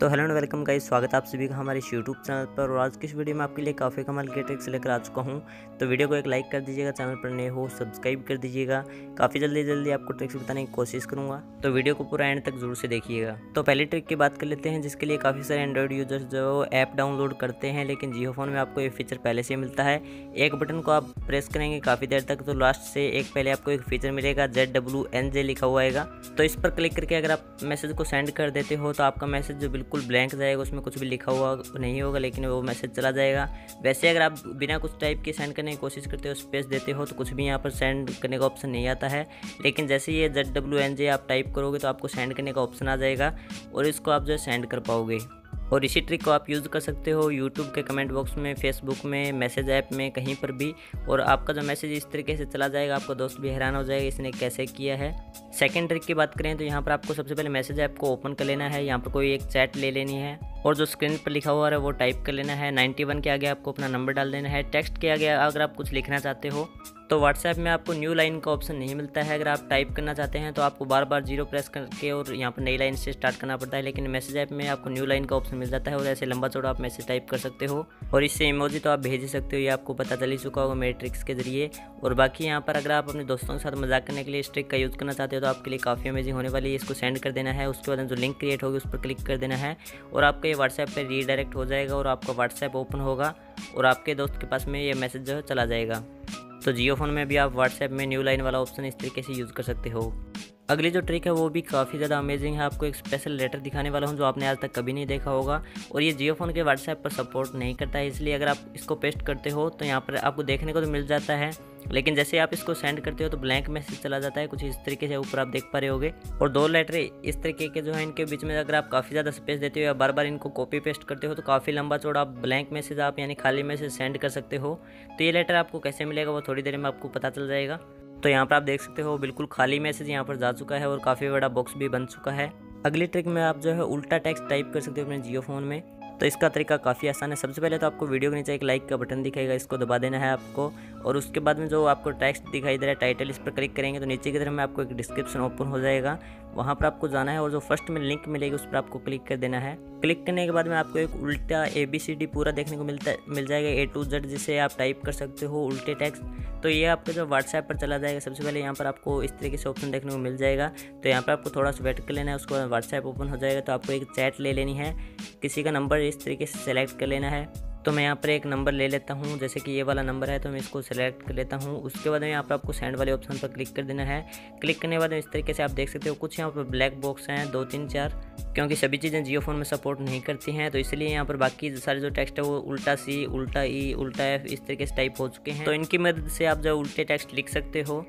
तो hello and welcome guys, स्वागत आप सभी का हमारे यूट्यूब चैनल पर। और आज की इस वीडियो में आपके लिए काफ़ी कमाल के ट्रिक्स लेकर आ चुका हूँ। तो वीडियो को एक लाइक कर दीजिएगा, चैनल पर नए हो सब्सक्राइब कर दीजिएगा। काफ़ी जल्दी जल्दी आपको ट्रिक्स बताने की कोशिश करूँगा। तो वीडियो को पूरा एंड तक ज़रूर से देखिएगा। तो पहली ट्रिक की बात कर लेते हैं, जिसके लिए काफ़ी सारे एंड्रॉइड यूज़र्स जो ऐप डाउनलोड करते हैं, लेकिन जियो फ़ोन में आपको ये फीचर पहले से मिलता है। एक बटन को आप प्रेस करेंगे काफ़ी देर तक तो लास्ट से एक पहले आपको एक फीचर मिलेगा जेड डब्ल्यू एन जे लिखा हुआ आएगा। तो इस पर क्लिक करके अगर आप मैसेज को सेंड कर देते हो तो आपका मैसेज जो बिल्कुल ब्लैंक जाएगा उसमें कुछ भी लिखा हुआ नहीं होगा, लेकिन वो मैसेज चला जाएगा। वैसे अगर आप बिना कुछ टाइप के सेंड करने की कोशिश करते हो, स्पेस देते हो तो कुछ भी यहाँ पर सेंड करने का ऑप्शन नहीं आता है। लेकिन जैसे ये जेड डब्ल्यू एन जे आप टाइप करोगे तो आपको सेंड करने का ऑप्शन आ जाएगा, और इसको आप जो है सेंड कर पाओगे। और इसी ट्रिक को आप यूज़ कर सकते हो यूट्यूब के कमेंट बॉक्स में फेसबुक में मैसेज ऐप में, कहीं पर भी। और आपका जो मैसेज इस तरीके से चला जाएगा, आपका दोस्त भी हैरान हो जाएगा इसने कैसे किया है। सेकेंड ट्रिक की बात करें तो यहाँ पर आपको सबसे पहले मैसेज ऐप को ओपन कर लेना है। यहाँ पर कोई एक चैट ले लेनी है। और जो स्क्रीन पर लिखा हुआ है, वो टाइप कर लेना है। 91 के आगे आपको अपना नंबर डाल देना है। टेक्स्ट के आगे अगर आप कुछ लिखना चाहते हो तो व्हाट्सएप में आपको न्यू लाइन का ऑप्शन नहीं मिलता है। अगर आप टाइप करना चाहते हैं तो आपको बार बार ज़ीरो प्रेस करके और यहाँ पर नई लाइन से स्टार्ट करना पड़ता है। लेकिन मैसेज ऐप में आपको न्यू लाइन का ऑप्शन मिल जाता है और ऐसे लंबा चौड़ा आप मैसेज टाइप कर सकते हो। और इससे इमोजी तो आप भेज ही सकते हो, ये आपको पता चल ही चुका होगा मेरे ट्रिक्स के ज़रिए। और बाकी यहाँ पर अगर आप अपने दोस्तों के साथ मज़ाक करने के लिए इस ट्रिक का यूज़ करना चाहते हो तो आपके लिए काफ़ी अमेजिंग होने वाली है। इसको सेंड कर देना है, उसके बाद जो लिंक क्रिएट होगी, उस पर क्लिक कर देना है। और आपका ये व्हाट्सएप पर रीडायरेक्ट हो जाएगा और आपका व्हाट्सएप ओपन होगा और आपके दोस्त के पास में ये मैसेज जो है चला जाएगा। तो जियो फ़ोन में भी आप व्हाट्सएप में न्यू लाइन वाला ऑप्शन इस तरीके से यूज़ कर सकते हो। अगली जो ट्रिक है वो भी काफ़ी ज़्यादा अमेजिंग है। आपको एक स्पेशल लेटर दिखाने वाला हूँ जो आपने आज तक कभी नहीं देखा होगा। और ये जियो फ़ोन के व्हाट्सएप पर सपोर्ट नहीं करता है, इसलिए अगर आप इसको पेस्ट करते हो तो यहाँ पर आपको देखने को तो मिल जाता है। लेकिन जैसे आप इसको सेंड करते हो तो ब्लैंक मैसेज चला जाता है। कुछ इस तरीके से ऊपर आप देख पा रहे होगे। और दो लेटर इस तरीके के जो है, इनके बीच में अगर आप काफ़ी ज़्यादा स्पेस देते हो या बार बार इनको कॉपी पेस्ट करते हो तो काफ़ी लंबा चौड़ा आप ब्लैंक मैसेज आप यानी खाली मैसेज सेंड कर सकते हो। तो ये लेटर आपको कैसे मिलेगा, वो थोड़ी देर में आपको पता चल जाएगा। तो यहाँ पर आप देख सकते हो, बिल्कुल खाली मैसेज यहाँ पर जा चुका है और काफ़ी बड़ा बॉक्स भी बन चुका है। अगली ट्रिक में आप जो है उल्टा टेक्स्ट टाइप कर सकते हो अपने जियो फ़ोन में। तो इसका तरीका काफ़ी आसान है। सबसे पहले तो आपको वीडियो के नीचे एक लाइक का बटन दिखाएगा इसको दबा देना है आपको, और उसके बाद में जो आपको टेक्स्ट दिखाई दे रहा है टाइटल इस पर क्लिक करेंगे तो नीचे की तरफ़ में आपको एक डिस्क्रिप्शन ओपन हो जाएगा। वहाँ पर आपको जाना है और जो फ़र्स्ट में लिंक मिलेगी, उस पर आपको क्लिक कर देना है। क्लिक करने के बाद में आपको एक उल्टा ए बी सी डी पूरा देखने को मिलता, मिल जाएगा ए टू जेड जिसे आप टाइप कर सकते हो, उल्टे टेक्स्ट तो ये आपका जो व्हाट्सएप पर चला जाएगा, सबसे पहले यहाँ पर आपको इस तरीके से ऑप्शन देखने को मिल जाएगा। तो यहाँ पर आपको थोड़ा सा वेट कर लेना है, उसके बाद व्हाट्सएप ओपन हो जाएगा तो आपको एक चैट ले लेनी है। किसी का नंबर इस तरीके से सेलेक्ट कर लेना है। तो मैं यहाँ पर एक नंबर ले लेता हूँ। जैसे कि ये वाला नंबर है तो मैं इसको सेलेक्ट कर लेता हूँ। उसके बाद यहाँ पर आपको सेंड वाले ऑप्शन पर क्लिक कर देना है। क्लिक करने के बाद इस तरीके से आप देख सकते हो, कुछ यहाँ पर ब्लैक बॉक्स हैं, दो, तीन, चार, क्योंकि सभी चीज़ें जियो फ़ोन में सपोर्ट नहीं करती हैं। तो इसलिए यहाँ पर बाकी सारे जो टेक्स्ट है, वो उल्टा सी उल्टा ई उल्टा एफ़ इस तरीके से टाइप हो चुके हैं। तो इनकी मदद से आप जो उल्टे टेक्स्ट लिख सकते हो।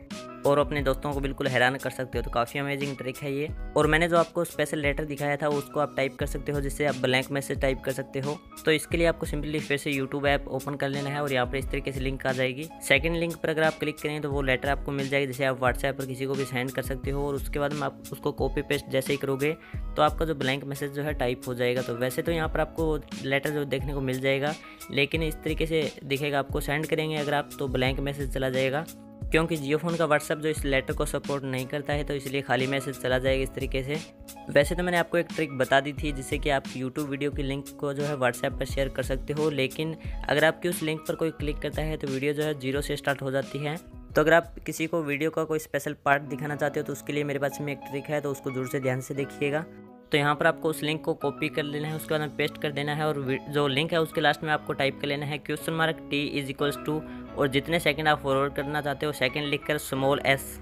और अपने दोस्तों को बिल्कुल हैरान कर सकते हो। तो काफ़ी अमेजिंग ट्रिक है ये। और मैंने जो आपको स्पेशल लेटर दिखाया था, उसको आप टाइप कर सकते हो जिससे आप ब्लैंक मैसेज टाइप कर सकते हो। तो इसके लिए आपको सिंपली फिर से यूट्यूब ऐप ओपन कर लेना है और यहाँ पर इस तरीके से लिंक आ जाएगी। सेकंड लिंक पर अगर आप क्लिक करें तो वो लेटर आपको मिल जाएगी, जैसे आप व्हाट्सएप पर किसी को भी सेंड कर सकते हो। और उसके बाद में आप उसको कॉपी पेस्ट जैसे ही करोगे तो आपका जो ब्लैंक मैसेज जो है टाइप हो जाएगा। तो वैसे तो यहाँ पर आपको लेटर जो देखने को मिल जाएगा, लेकिन इस तरीके से दिखेगा, आपको सेंड करेंगे अगर आप तो ब्लैंक मैसेज चला जाएगा। क्योंकि जियो फ़ोन का व्हाट्सअप जो इस लेटर को सपोर्ट नहीं करता है तो इसलिए खाली मैसेज चला जाएगा इस तरीके से। वैसे तो मैंने आपको एक ट्रिक बता दी थी, जिससे कि आप यूट्यूब वीडियो की लिंक को जो है व्हाट्सएप पर शेयर कर सकते हो, लेकिन अगर आपकी उस लिंक पर कोई क्लिक करता है तो वीडियो जो है ज़ीरो से स्टार्ट हो जाती है। तो अगर आप किसी को वीडियो का कोई स्पेशल पार्ट दिखाना चाहते हो तो उसके लिए मेरे पास में एक ट्रिक है तो उसको दूर से ध्यान से देखिएगा। तो यहाँ पर आपको उस लिंक को कॉपी कर लेना है, उसके बाद में पेस्ट कर देना है और जो लिंक है, उसके लास्ट में आपको टाइप कर लेना है question mark T is equals to और जितने सेकंड आप फॉरवर्ड करना चाहते हो सेकंड लिखकर स्मॉल एस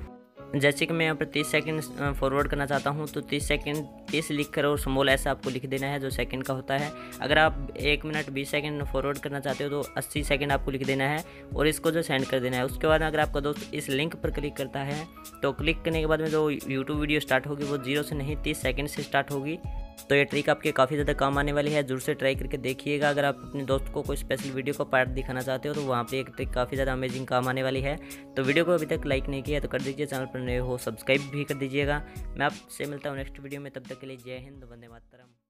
जैसे कि मैं यहाँ पर तीस सेकंड फॉरवर्ड करना चाहता हूँ तो तीस सेकंड तीस लिख कर और स्मॉल ऐसा आपको लिख देना है जो सेकंड का होता है। अगर आप एक मिनट बीस सेकंड फॉरवर्ड करना चाहते हो तो अस्सी सेकंड आपको लिख देना है और इसको जो सेंड कर देना है। उसके बाद अगर आपका दोस्त इस लिंक पर क्लिक करता है तो क्लिक करने के बाद में जो यूट्यूब वीडियो स्टार्ट होगी, वो ज़ीरो से नहीं, तीस सेकेंड से स्टार्ट होगी। तो ये ट्रिक आपके काफ़ी ज़्यादा काम आने वाली है, ज़रूर से ट्राई करके देखिएगा। अगर आप अपने दोस्त को कोई स्पेशल वीडियो का पार्ट दिखाना चाहते हो तो वहाँ पर एक ट्रिक काफ़ी ज़्यादा अमेजिंग काम आने वाली है। तो वीडियो को अभी तक लाइक नहीं किया तो कर दीजिए, चैनल पर नए हो सब्सक्राइब भी कर दीजिएगा। मैं आपसे मिलता हूँ नेक्स्ट वीडियो में, तब तक के लिए जय हिंद, वंदे मातरम।